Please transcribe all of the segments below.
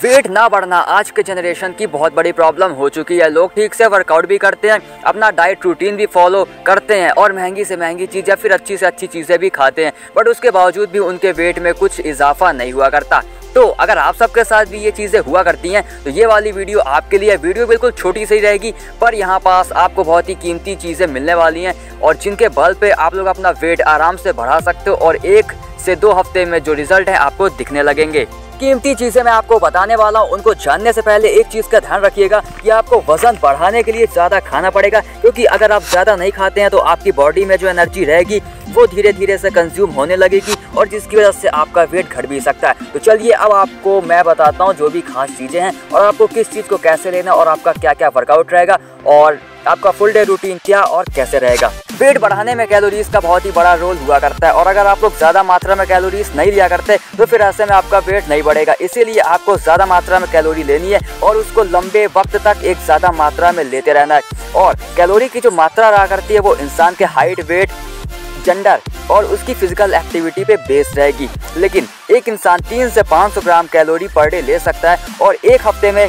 Wait ना बढ़ना आज के जनरेशन की बहुत बड़ी प्रॉब्लम हो चुकी है। लोग ठीक से वर्कआउट भी करते हैं, अपना डाइट रूटीन भी फॉलो करते हैं और महँगी से महँगी चीज़ या फिर अच्छी से अच्छी चीज़ें भी खाते हैं बट उसके बावजूद भी उनके वेट में कुछ इजाफा नहीं हुआ करता। तो अगर आप सबके साथ भी ये चीज़ें हुआ करती हैं तो ये वाली वीडियो आपके लिए वीडियो बिल्कुल छोटी सी रहेगी, पर यहाँ पास आपको बहुत ही कीमती चीज़ें मिलने वाली हैं और जिनके बल पे आप लोग अपना वेट आराम से बढ़ा सकते हो और एक से दो हफ़्ते में जो रिज़ल्ट है, आपको दिखने लगेंगे। कीमती चीज़ें मैं आपको बताने वाला हूँ। उनको जानने से पहले एक चीज़ का ध्यान रखिएगा कि आपको वज़न बढ़ाने के लिए ज़्यादा खाना पड़ेगा, क्योंकि अगर आप ज़्यादा नहीं खाते हैं तो आपकी बॉडी में जो एनर्जी रहेगी, वो धीरे धीरे से कंज्यूम होने लगेगी और जिसकी वजह से आपका वेट घट भी सकता है। तो चलिए अब आपको मैं बताता हूँ जो भी खास चीज़ें हैं और आपको किस चीज़ को कैसे लेना और आपका क्या क्या वर्कआउट रहेगा और आपका फुल डे रूटीन क्या और कैसे रहेगा? वेट बढ़ाने में कैलोरीज का बहुत ही बड़ा रोल हुआ करता है और अगर आप लोग ज़्यादा मात्रा में कैलोरीज नहीं लिया करते तो फिर ऐसे में आपका वेट नहीं बढ़ेगा। इसीलिए आपको ज़्यादा मात्रा में कैलोरी लेनी है और उसको लंबे वक्त तक एक ज़्यादा मात्रा में लेते रहना है। और कैलोरी की जो मात्रा रहा करती है, वो इंसान के हाइट वेट जेंडर और उसकी फ़िज़िकल एक्टिविटी पे बेस्ड रहेगी। लेकिन एक इंसान तीन से पाँच सौ ग्राम कैलोरी पर डे ले सकता है और एक हफ़्ते में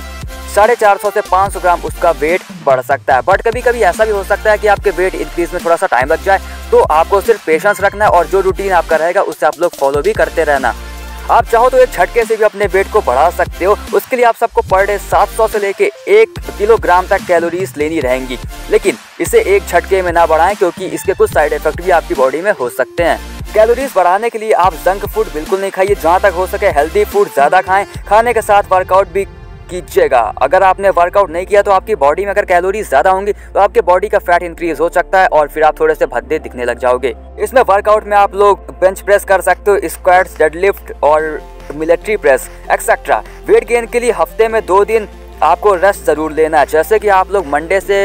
साढ़े चार सौ से पाँच सौ ग्राम उसका वेट बढ़ सकता है। बट कभी कभी ऐसा भी हो सकता है कि आपके वेट इंक्रीज में थोड़ा सा टाइम लग जाए तो आपको सिर्फ़ पेशेंस रखना है और जो रूटीन आपका रहेगा, उससे आप लोग फॉलो भी करते रहना। आप चाहो तो एक झटके से भी अपने वेट को बढ़ा सकते हो, उसके लिए आप सबको पर डे 700 से लेके एक किलोग्राम तक कैलोरीज लेनी रहेंगी। लेकिन इसे एक झटके में ना बढ़ाएँ, क्योंकि इसके कुछ साइड इफ़ेक्ट भी आपकी बॉडी में हो सकते हैं। कैलोरीज बढ़ाने के लिए आप जंक फ़ूड बिल्कुल नहीं खाइए। जहाँ तक हो सके हेल्दी फ़ूड ज़्यादा खाएँ। खाने के साथ वर्कआउट भी कीजिएगा। अगर आपने वर्कआउट नहीं किया तो आपकी बॉडी में अगर कैलोरी ज़्यादा होंगी तो आपके बॉडी का फैट इंक्रीज हो सकता है और फिर आप थोड़े से भद्दे दिखने लग जाओगे। इसमें वर्कआउट में आप लोग बेंच प्रेस कर सकते हो स्क्वाट्स डेडलिफ्ट और military press etcetera weight gain के लिए हफ़्ते में दो दिन आपको रेस्ट ज़रूर लेना है। जैसे कि आप लोग मंडे से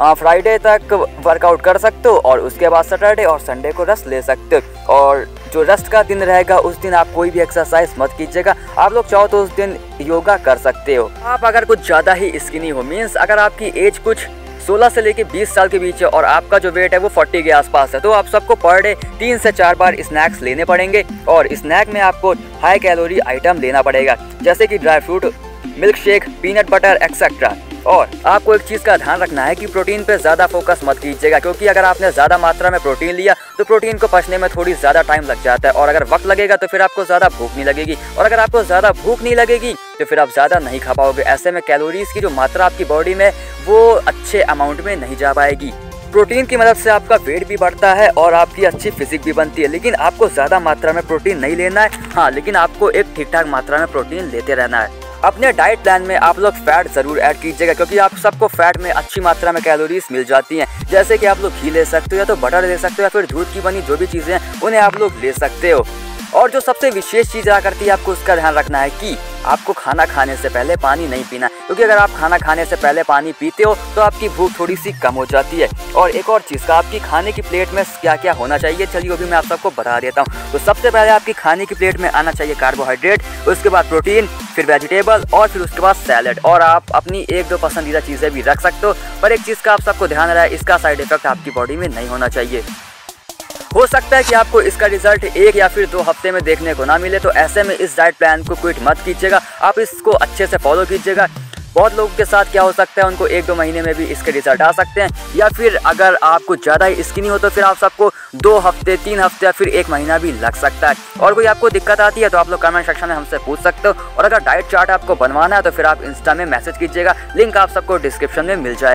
फ्राइडे तक वर्कआउट कर सकते हो और उसके बाद सैटरडे और संडे को रेस्ट ले सकते हो। और जो रेस्ट का दिन रहेगा, उस दिन आप कोई भी एक्सरसाइज मत कीजिएगा। आप लोग चाहो तो उस दिन योगा कर सकते हो। आप अगर कुछ ज़्यादा ही स्किनी हो मीन्स अगर आपकी एज कुछ 16 से लेके 20 साल के बीच है और आपका जो वेट है वो 40 के आसपास है तो आप सबको पर डे तीन से चार बार स्नैक्स लेने पड़ेंगे और स्नैक में आपको हाई कैलोरी आइटम लेना पड़ेगा, जैसे कि dry fruit milkshake peanut butter etcetera और आपको एक चीज़ का ध्यान रखना है कि प्रोटीन पे ज़्यादा फोकस मत कीजिएगा, क्योंकि अगर आपने ज़्यादा मात्रा में प्रोटीन लिया तो प्रोटीन को पचने में थोड़ी ज़्यादा टाइम लग जाता है। और अगर वक्त लगेगा तो फिर आपको ज़्यादा भूख नहीं लगेगी। और अगर आपको ज़्यादा भूख नहीं लगेगी तो फिर आप ज़्यादा नहीं खा पाओगे। ऐसे में कैलोरीज की जो मात्रा आपकी बॉडी में, वो अच्छे अमाउंट में नहीं जा पाएगी। प्रोटीन की मदद से आपका वेट भी बढ़ता है और आपकी अच्छी फिजिक भी बनती है। लेकिन आपको ज़्यादा मात्रा में प्रोटीन नहीं लेना है। हाँ लेकिन आपको एक ठीक ठाक मात्रा में प्रोटीन लेते रहना है। अपने डाइट प्लान में आप लोग फैट ज़रूर ऐड कीजिएगा, क्योंकि आप सबको फैट में अच्छी मात्रा में कैलोरीज मिल जाती हैं। जैसे कि आप लोग घी ले सकते हो या तो बटर ले सकते हो या फिर दूध की बनी जो भी चीज़ें हैं, उन्हें आप लोग ले सकते हो। और जो सबसे विशेष चीज़ आ करती है आपको उसका ध्यान रखना है कि आपको खाना खाने से पहले पानी नहीं पीना क्योंकि अगर आप खाना खाने से पहले पानी पीते हो तो आपकी भूख थोड़ी सी कम हो जाती है। और एक और चीज़ का, आपकी खाने की प्लेट में क्या क्या होना चाहिए? चलिए, वो भी मैं आप सबको बता देता हूँ। तो सबसे पहले आपकी खाने की प्लेट में आना चाहिए कार्बोहाइड्रेट उसके बाद प्रोटीन फिर वेजिटेबल और फिर उसके बाद सैलड और आप अपनी एक दो पसंदीदा चीज़ें भी रख सकते हो। पर एक चीज़ का आप सबको ध्यान रहा है इसका साइड इफ़ेक्ट आपकी बॉडी में नहीं होना चाहिए। हो सकता है कि आपको इसका रिज़ल्ट एक या फिर दो हफ़्ते में देखने को ना मिले तो ऐसे में इस डाइट प्लान को क्विट मत कीजिएगा। आप इसको अच्छे से फॉलो कीजिएगा। बहुत लोगों के साथ क्या हो सकता है, उनको एक दो महीने में भी इसके रिज़ल्ट आ सकते हैं। या फिर अगर आपको ज़्यादा ही स्किनी हो तो फिर आप सबको दो हफ़्ते, तीन हफ़्ते या फिर एक महीना भी लग सकता है। और कोई आपको दिक्कत आती है तो आप लोग कमेंट सेक्शन में हमसे पूछ सकते हो। और अगर डाइट चार्ट आपको बनवाना है तो फिर आप इंस्टा में मैसेज कीजिएगा। लिंक आप सबको डिस्क्रिप्शन में मिल जाए